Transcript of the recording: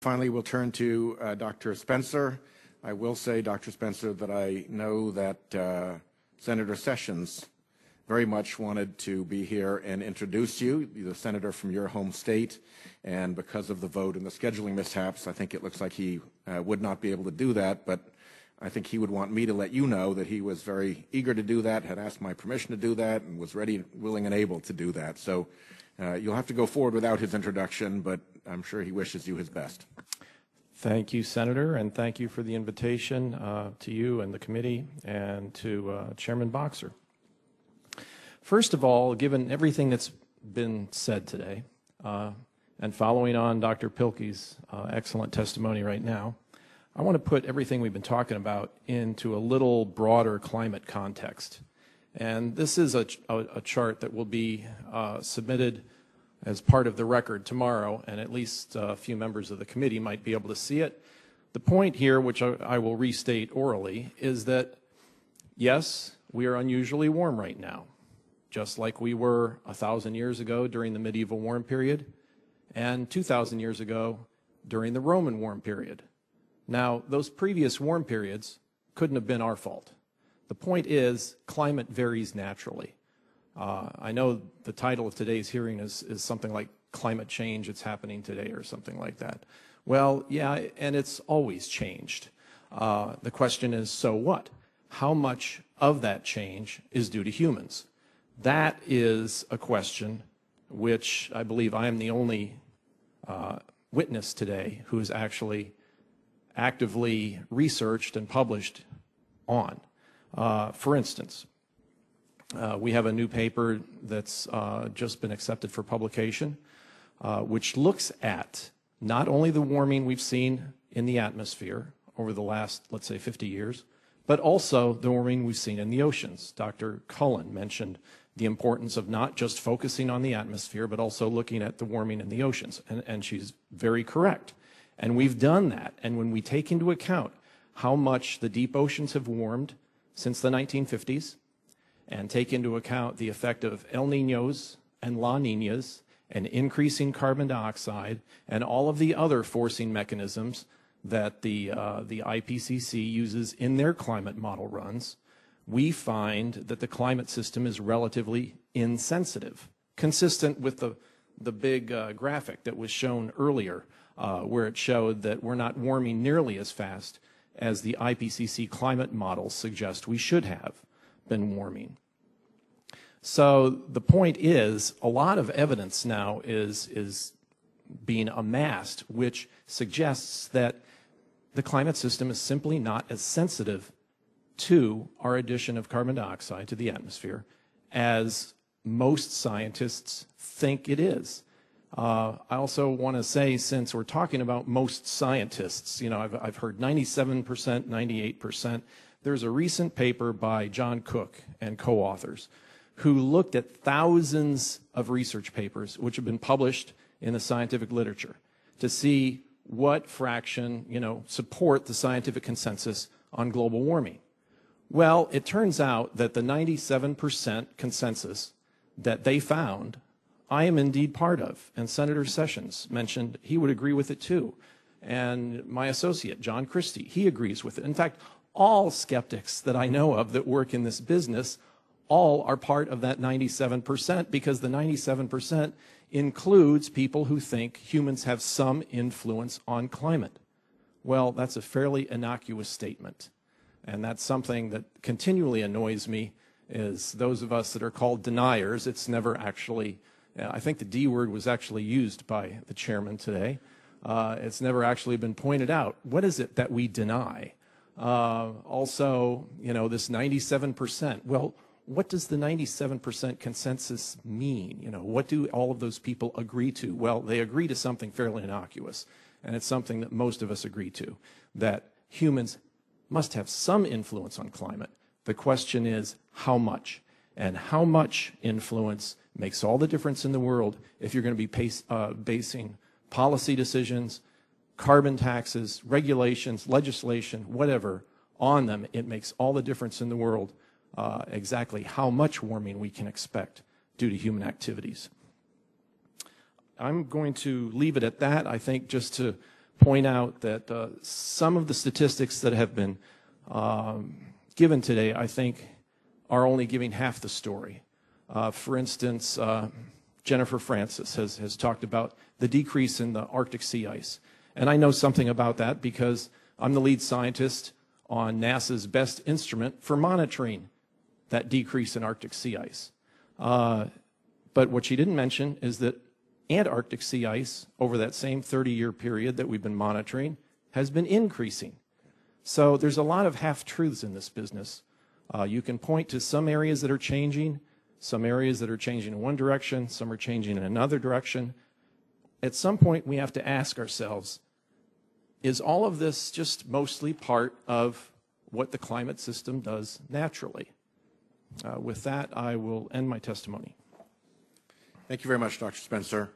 Finally, we'll turn to uh, Dr. Spencer. I will say, Dr. Spencer, that I know that uh, Senator Sessions very much wanted to be here and introduce you, the senator from your home state. And because of the vote and the scheduling mishaps, I think it looks like he uh, would not be able to do that. But I think he would want me to let you know that he was very eager to do that, had asked my permission to do that, and was ready, willing, and able to do that. So uh, you'll have to go forward without his introduction, but I'm sure he wishes you his best. Thank you, Senator, and thank you for the invitation uh, to you and the committee and to uh, Chairman Boxer. First of all, given everything that's been said today, uh, and following on Dr. Pilkey's uh, excellent testimony right now, I want to put everything we've been talking about into a little broader climate context. And this is a, a, chart that will be uh, submitted as part of the record tomorrow, and at least a few members of the committee might be able to see it. The point here, which I, I will restate orally, is that yes, we are unusually warm right now, just like we were a thousand years ago during the medieval warm period, and 2,000 years ago during the Roman warm period. Now, those previous warm periods couldn't have been our fault. The point is, climate varies naturally. Uh, I know the title of today's hearing is, is something like climate change, it's happening today, or something like that. Well, yeah, and it's always changed. Uh, the question is, so what? How much of that change is due to humans? That is a question which I believe I am the only uh, witness today who is actually actively researched and published on. Uh, for instance, uh, we have a new paper that's uh, just been accepted for publication, uh, which looks at not only the warming we've seen in the atmosphere over the last, let's say, 50 years, but also the warming we've seen in the oceans. Dr. Cullen mentioned the importance of not just focusing on the atmosphere, but also looking at the warming in the oceans. And, and she's very correct. And we've done that. And when we take into account how much the deep oceans have warmed since the 1950s, and take into account the effect of El Ninos and La Ninas and increasing carbon dioxide and all of the other forcing mechanisms that the, uh, the IPCC uses in their climate model runs, we find that the climate system is relatively insensitive, consistent with the, the big uh, graphic that was shown earlier, uh, where it showed that we're not warming nearly as fast as the IPCC climate models suggest we should have been warming. So the point is, a lot of evidence now is, is being amassed, which suggests that the climate system is simply not as sensitive to our addition of carbon dioxide to the atmosphere as most scientists think it is. Uh, I also want to say, since we're talking about most scientists, you know, I've, I've heard 97%, 98%. There's a recent paper by John Cook and co-authors who looked at thousands of research papers which have been published in the scientific literature to see what fraction, you know, support the scientific consensus on global warming. Well, it turns out that the 97% consensus that they found, I am indeed part of. And Senator Sessions mentioned he would agree with it too. And my associate, John Christy, he agrees with it. In fact, all skeptics that I know of that work in this business all are part of that 97% because the 97% includes people who think humans have some influence on climate. Well, that's a fairly innocuous statement. And that's something that continually annoys me is those of us that are called deniers, it's never actually, I think the D word was actually used by the chairman today. Uh, it's never actually been pointed out. What is it that we deny? Uh, also, you know, this 97%. Well, what does the 97% consensus mean? You know, what do all of those people agree to? Well, they agree to something fairly innocuous, and it's something that most of us agree to, that humans must have some influence on climate. The question is how much? And how much influence makes all the difference in the world if you're going to be pace, uh, basing policy decisions, carbon taxes, regulations, legislation, whatever, on them. It makes all the difference in the world uh, exactly how much warming we can expect due to human activities. I'm going to leave it at that. I think just to point out that uh, some of the statistics that have been um, given today, I think, are only giving half the story. Uh, for instance, uh, Jennifer Francis has, has talked about the decrease in the Arctic sea ice. And I know something about that because I'm the lead scientist on NASA's best instrument for monitoring that decrease in Arctic sea ice. Uh, but what she didn't mention is that Antarctic sea ice over that same 30 year period that we've been monitoring has been increasing. So there's a lot of half truths in this business. Uh, you can point to some areas that are changing, some areas that are changing in one direction, some are changing in another direction. At some point, we have to ask ourselves is all of this just mostly part of what the climate system does naturally? Uh, with that, I will end my testimony. Thank you very much, Dr. Spencer.